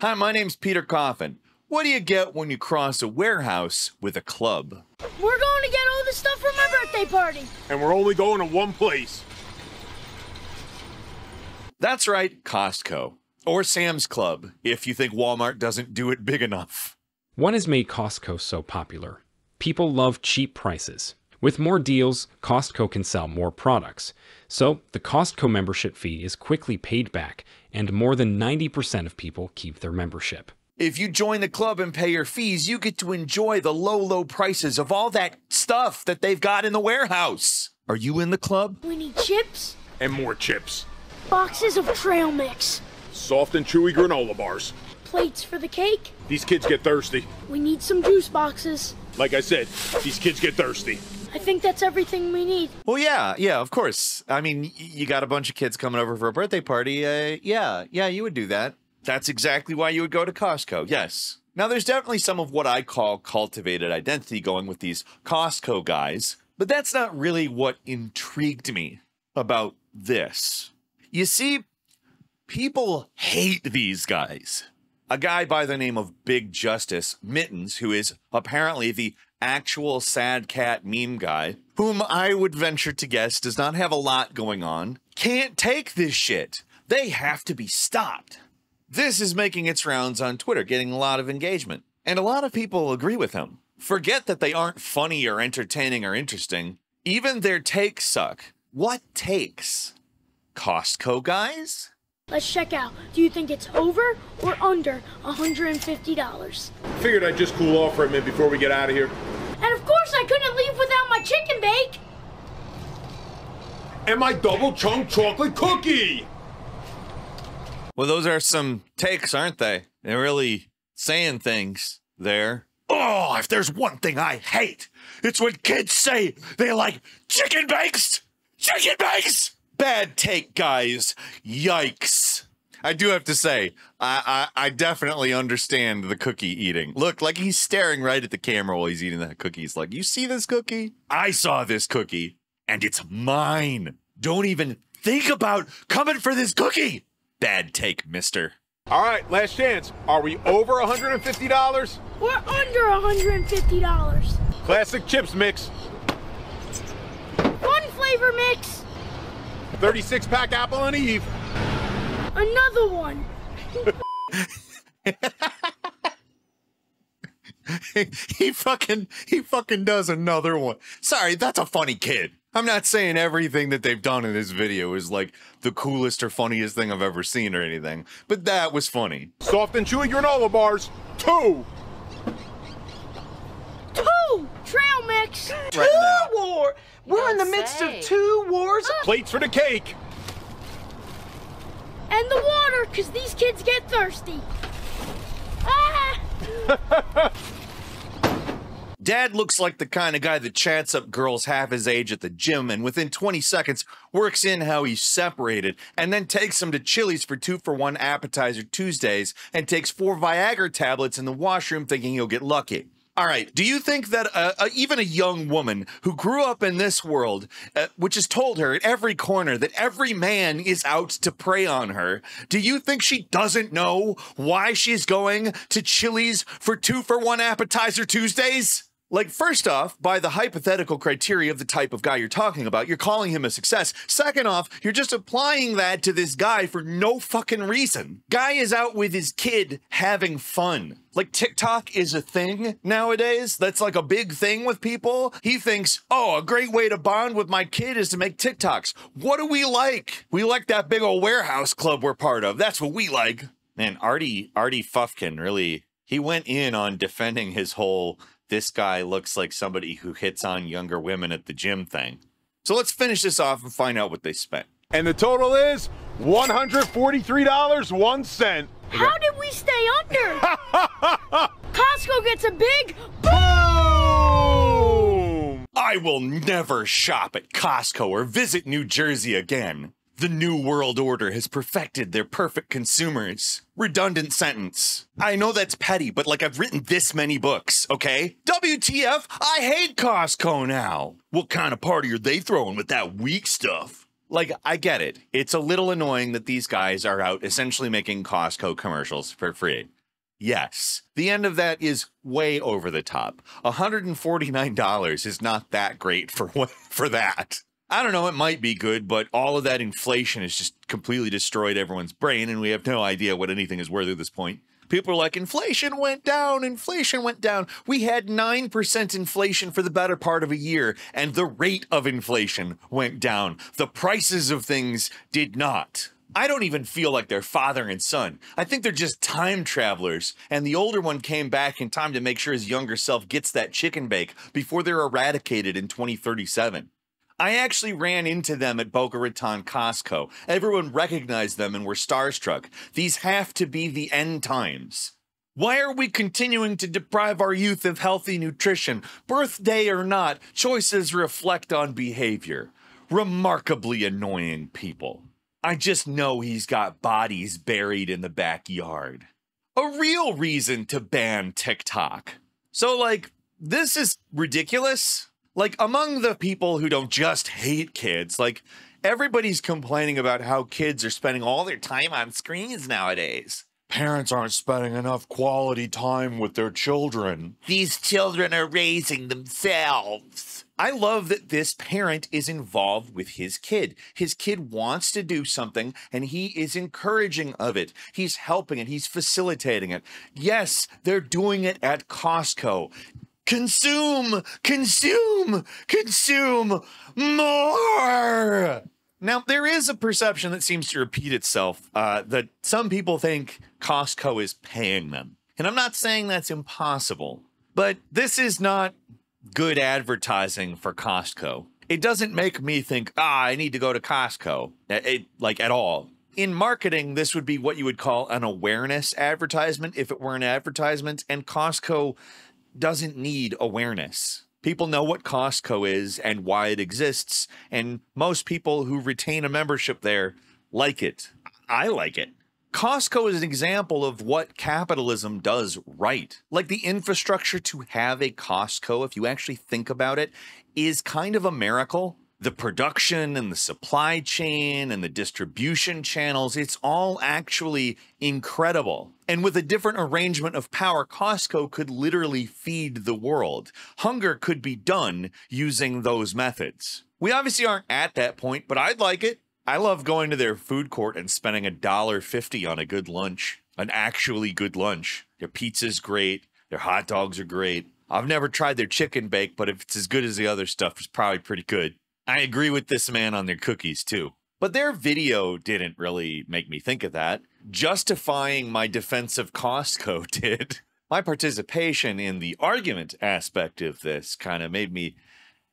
Hi, my name's Peter Coffin. What do you get when you cross a warehouse with a club? We're going to get all the stuff for my birthday party. And we're only going to one place. That's right, Costco. Or Sam's Club, if you think Walmart doesn't do it big enough. What has made Costco so popular? People love cheap prices. With more deals, Costco can sell more products. So, the Costco membership fee is quickly paid back, and more than 90% of people keep their membership. If you join the club and pay your fees, you get to enjoy the low, low prices of all that stuff that they've got in the warehouse. Are you in the club? We need chips, And more chips. boxes of trail mix, Soft and chewy granola bars. plates for the cake. These kids get thirsty. We need some juice boxes. Like I said, these kids get thirsty. I think that's everything we need. Well, yeah, yeah, of course. I mean, you got a bunch of kids coming over for a birthday party. Uh, yeah, yeah, you would do that. That's exactly why you would go to Costco. Yes. Now, there's definitely some of what I call cultivated identity going with these Costco guys, but that's not really what intrigued me about this. You see, people hate these guys. A guy by the name of Big Justice Mittens, who is apparently the actual sad cat meme guy, whom I would venture to guess does not have a lot going on, can't take this shit. They have to be stopped. This is making its rounds on Twitter, getting a lot of engagement. And a lot of people agree with him. Forget that they aren't funny or entertaining or interesting. Even their takes suck. What takes? Costco guys? Let's check out. Do you think it's over or under $150? Figured I'd just cool off for a minute before we get out of here. And of course, I couldn't leave without my chicken bake. And my double chunk chocolate cookie! Well, those are some takes, aren't they? They're really saying things there. Oh, if there's one thing I hate, it's when kids say they like chicken bakes! Chicken bakes! Bad take, guys. Yikes. I do have to say, I, I I definitely understand the cookie eating. Look, like he's staring right at the camera while he's eating that cookie. He's like, You see this cookie? I saw this cookie, and it's mine. Don't even think about coming for this cookie. Bad take, mister. All right, last chance. Are we over $150? We're under $150. Classic chips mix. One flavor mix. 36 pack apple and eve. Another one. he fucking he fucking does another one. Sorry, that's a funny kid. I'm not saying everything that they've done in this video is like the coolest or funniest thing I've ever seen or anything, but that was funny. Soft and chewy granola bars. Two. Two trail mix. Two war. We're in the midst of two wars. Plates for the cake. And the water, because these kids get thirsty. Ah! Dad looks like the kind of guy that chats up girls half his age at the gym and within 20 seconds works in how he's separated and then takes them to Chili's for two for one appetizer Tuesdays and takes four Viagra tablets in the washroom thinking he'll get lucky. All right, do you think that even a young woman who grew up in this world, uh, which has told her at every corner that every man is out to prey on her, do you think she doesn't know why she's going to Chili's for two for one appetizer Tuesdays? Like, first off, by the hypothetical criteria of the type of guy you're talking about, you're calling him a success. Second off, you're just applying that to this guy for no fucking reason. Guy is out with his kid having fun. Like, TikTok is a thing nowadays. That's like a big thing with people. He thinks, oh, a great way to bond with my kid is to make TikToks. What do we like? We like that big old warehouse club we're part of. That's what we like. Man, Artie, Artie Fufkin really, he went in on defending his whole this guy looks like somebody who hits on younger women at the gym thing. So let's finish this off and find out what they spent. And the total is $143, one cent. How did we stay under? Costco gets a big Boom! I will never shop at Costco or visit New Jersey again. The New World Order has perfected their perfect consumers. Redundant sentence. I know that's petty, but like I've written this many books, okay? WTF, I hate Costco now. What kind of party are they throwing with that weak stuff? Like, I get it. It's a little annoying that these guys are out essentially making Costco commercials for free. Yes, the end of that is way over the top. $149 is not that great for what for that. I don't know, it might be good, but all of that inflation has just completely destroyed everyone's brain, and we have no idea what anything is worth at this point. People are like, inflation went down, inflation went down. We had 9% inflation for the better part of a year, and the rate of inflation went down. The prices of things did not. I don't even feel like they're father and son. I think they're just time travelers, and the older one came back in time to make sure his younger self gets that chicken bake before they're eradicated in 2037. I actually ran into them at Boca Raton Costco. Everyone recognized them and were starstruck. These have to be the end times. Why are we continuing to deprive our youth of healthy nutrition? Birthday or not, choices reflect on behavior. Remarkably annoying people. I just know he's got bodies buried in the backyard. A real reason to ban TikTok. So, like, this is ridiculous like among the people who don't just hate kids, like everybody's complaining about how kids are spending all their time on screens nowadays. Parents aren't spending enough quality time with their children. These children are raising themselves. I love that this parent is involved with his kid. His kid wants to do something and he is encouraging of it. He's helping it. He's facilitating it. Yes, they're doing it at Costco consume, consume, consume more. Now, there is a perception that seems to repeat itself uh, that some people think Costco is paying them. And I'm not saying that's impossible, but this is not good advertising for Costco. It doesn't make me think, ah, I need to go to Costco, it, like at all. In marketing, this would be what you would call an awareness advertisement if it were an advertisement, and Costco doesn't need awareness. People know what Costco is and why it exists, and most people who retain a membership there like it. I like it. Costco is an example of what capitalism does right. Like the infrastructure to have a Costco, if you actually think about it, is kind of a miracle the production and the supply chain and the distribution channels, it's all actually incredible. And with a different arrangement of power, Costco could literally feed the world. Hunger could be done using those methods. We obviously aren't at that point, but I'd like it. I love going to their food court and spending a dollar fifty on a good lunch, an actually good lunch. Their pizza's great, their hot dogs are great. I've never tried their chicken bake, but if it's as good as the other stuff, it's probably pretty good. I agree with this man on their cookies too. But their video didn't really make me think of that. Justifying my defense of Costco did. My participation in the argument aspect of this kind of made me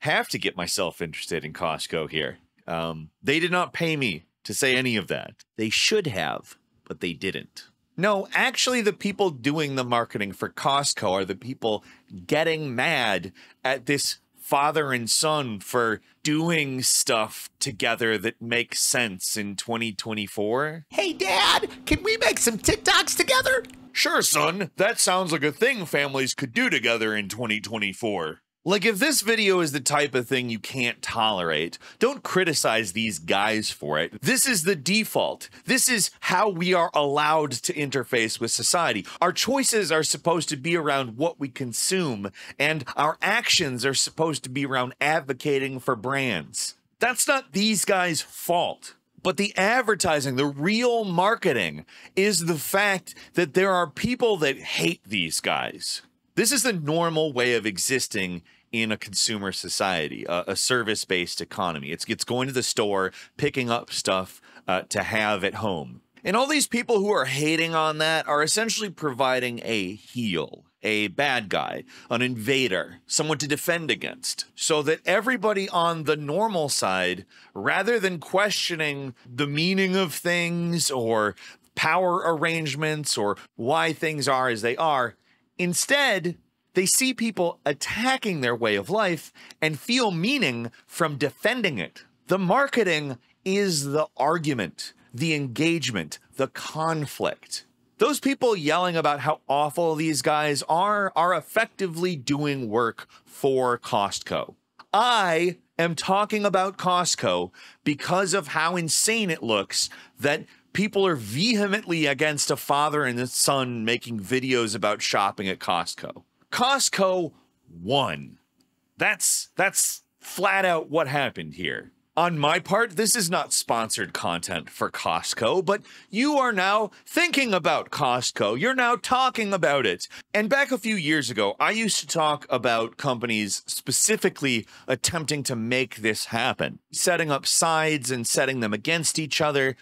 have to get myself interested in Costco here. Um, they did not pay me to say any of that. They should have, but they didn't. No, actually, the people doing the marketing for Costco are the people getting mad at this father and son for doing stuff together that makes sense in 2024? Hey, Dad, can we make some TikToks together? Sure, son. That sounds like a thing families could do together in 2024. Like, if this video is the type of thing you can't tolerate, don't criticize these guys for it. This is the default. This is how we are allowed to interface with society. Our choices are supposed to be around what we consume, and our actions are supposed to be around advocating for brands. That's not these guys' fault. But the advertising, the real marketing, is the fact that there are people that hate these guys. This is the normal way of existing in a consumer society, a, a service based economy. It's, it's going to the store, picking up stuff uh, to have at home. And all these people who are hating on that are essentially providing a heel, a bad guy, an invader, someone to defend against, so that everybody on the normal side, rather than questioning the meaning of things or power arrangements or why things are as they are, Instead, they see people attacking their way of life and feel meaning from defending it. The marketing is the argument, the engagement, the conflict. Those people yelling about how awful these guys are are effectively doing work for Costco. I am talking about Costco because of how insane it looks that people are vehemently against a father and a son making videos about shopping at Costco. Costco won. That's that's flat out what happened here. On my part, this is not sponsored content for Costco, but you are now thinking about Costco. You're now talking about it. And back a few years ago, I used to talk about companies specifically attempting to make this happen, setting up sides and setting them against each other.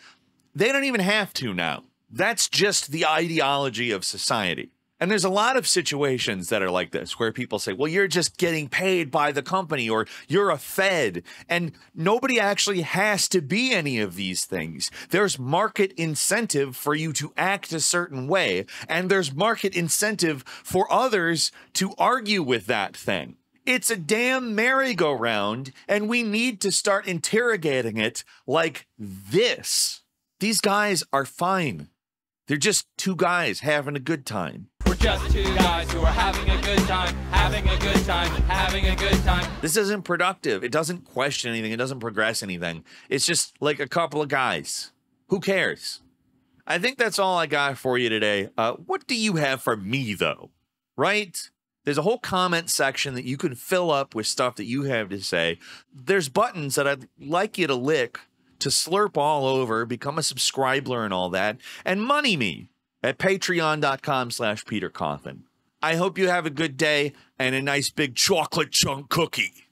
They don't even have to now. That's just the ideology of society. And there's a lot of situations that are like this where people say, well, you're just getting paid by the company or you're a Fed. And nobody actually has to be any of these things. There's market incentive for you to act a certain way, and there's market incentive for others to argue with that thing. It's a damn merry-go-round, and we need to start interrogating it like this. These guys are fine. They're just two guys having a good time. We're just two guys who are having a good time, having a good time, having a good time. This isn't productive. It doesn't question anything. It doesn't progress anything. It's just like a couple of guys. Who cares? I think that's all I got for you today. Uh, what do you have for me, though? Right? There's a whole comment section that you can fill up with stuff that you have to say. There's buttons that I'd like you to lick to slurp all over, become a subscriber and all that, and money me at patreon.com slash Peter Coffin. I hope you have a good day and a nice big chocolate chunk cookie.